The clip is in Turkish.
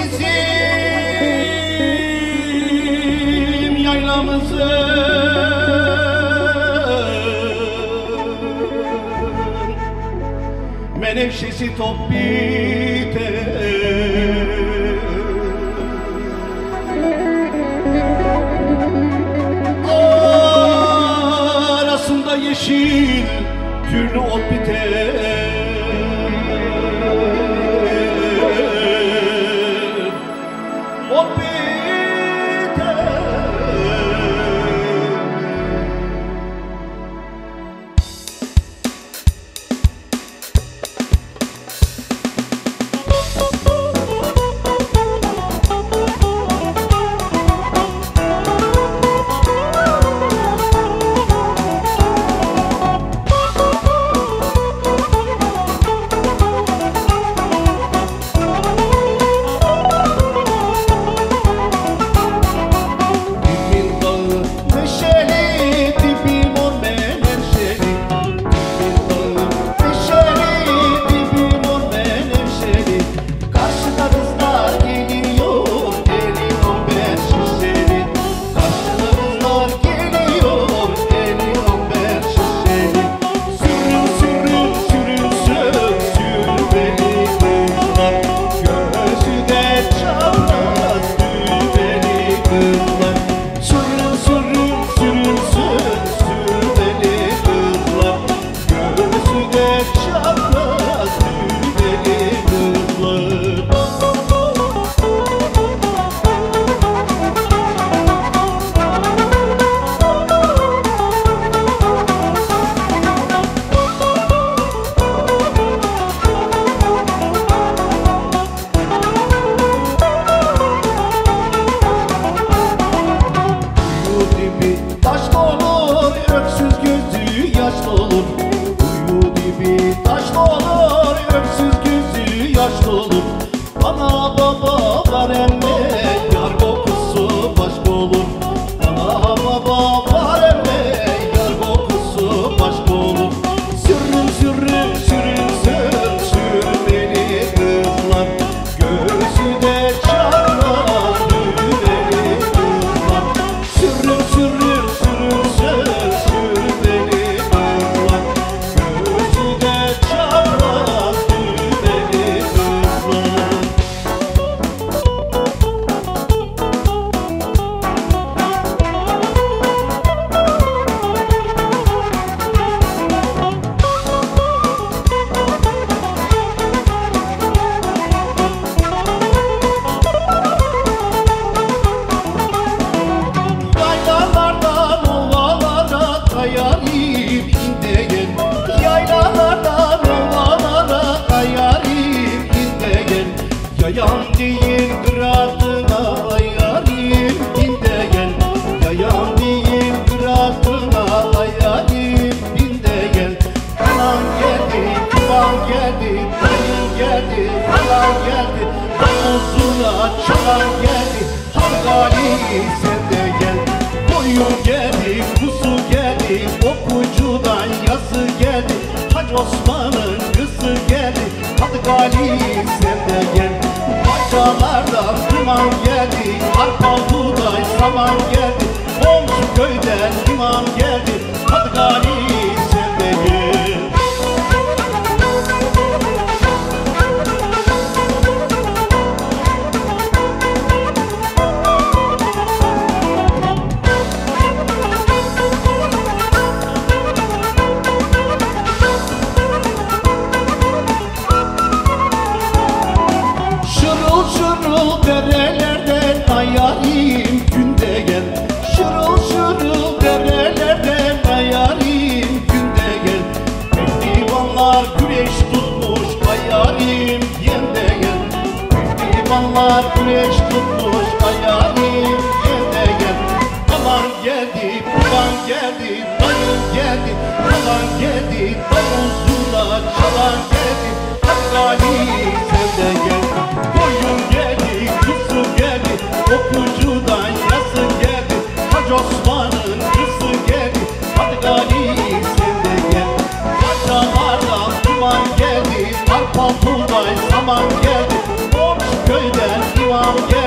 bizim yaylamızı. Menevşesi top bir Gözü de Yayan değil kıratına ayarim indegen Yayan değil kıratına ayarim indegen Anan geldi, kuban geldi, dayın geldi, falan geldi. Omuzuna çalan geldi, Hakkari sen gel Koyun geldi, kuzu geldi, okucudan yası geldi. Hacı Osman'ın kızı geldi, Kadı Gali sen gel Bacalardan duman geldi, arpa buğday saman geldi. Komşu köyden imam geldi, Kadı Şırıl derelerden ayarim günde gel. Şırıl şırıl derelerden ayarim günde gel. Pehlivanlar güreş tutmuş ayarim yende gel. Pehlivanlar güreş tutmuş ayarim yende gel. Aman geldi, kuban geldi, buğday saman geldi Komşu köyden imam geldi